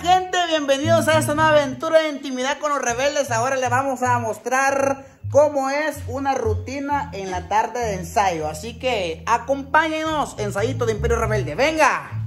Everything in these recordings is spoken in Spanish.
gente? Bienvenidos a esta nueva aventura de intimidad con los rebeldes. Ahora les vamos a mostrar cómo es una rutina en la tarde de ensayo. Así que acompáñenos, ensayito de Imperio Rebelde. ¡Venga!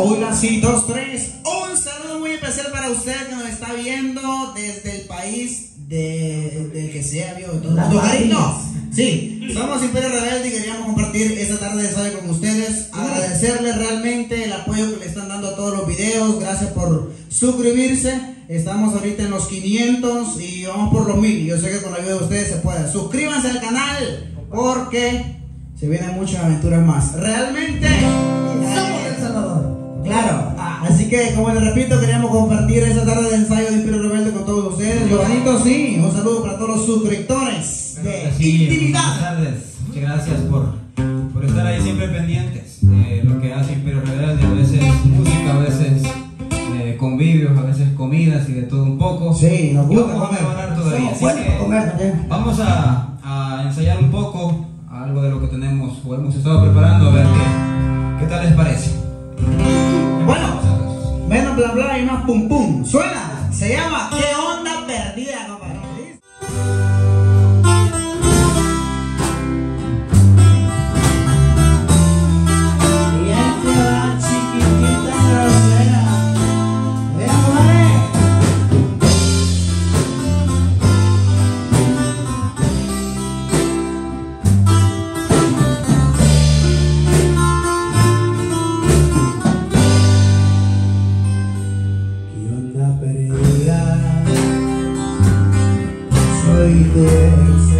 Hola, sí, dos, tres. Un saludo muy especial para usted que nos está viendo desde el país de, de que sea, vio, de todo el mundo. Sí, somos Imperio Rebelde y queríamos compartir esta tarde de ensayo con ustedes. Agradecerles realmente el apoyo que le están dando a todos los videos. Gracias por suscribirse. Estamos ahorita en los 500 y vamos por los 1000. Yo sé que con la ayuda de ustedes se puede. Suscríbanse al canal porque se vienen muchas aventuras más. Realmente. Claro, ah, así que como les repito, queríamos compartir esta tarde de ensayo de Imperio Rebelde con todos ustedes. Giovanito, sí, un saludo para todos los suscriptores de Sí, buenas Intimidad. tardes. Muchas gracias por, por estar ahí siempre pendientes. de lo que hace Imperio Rebelde, a veces música, a veces eh, convivios, a veces comidas y de todo un poco. Sí, nos gusta vamos a comer. mejorar todavía. Así que comer también. Vamos a, a ensayar un poco algo de lo que tenemos o hemos estado preparando, a ver qué, qué tal les parece. Bueno, menos bla bla y más pum pum. Suena, se llama ¿Qué Thanks.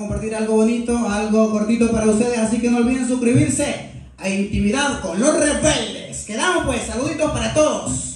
Compartir algo bonito, algo cortito para ustedes, así que no olviden suscribirse a Intimidad con los Rebeldes. Quedamos pues, saluditos para todos.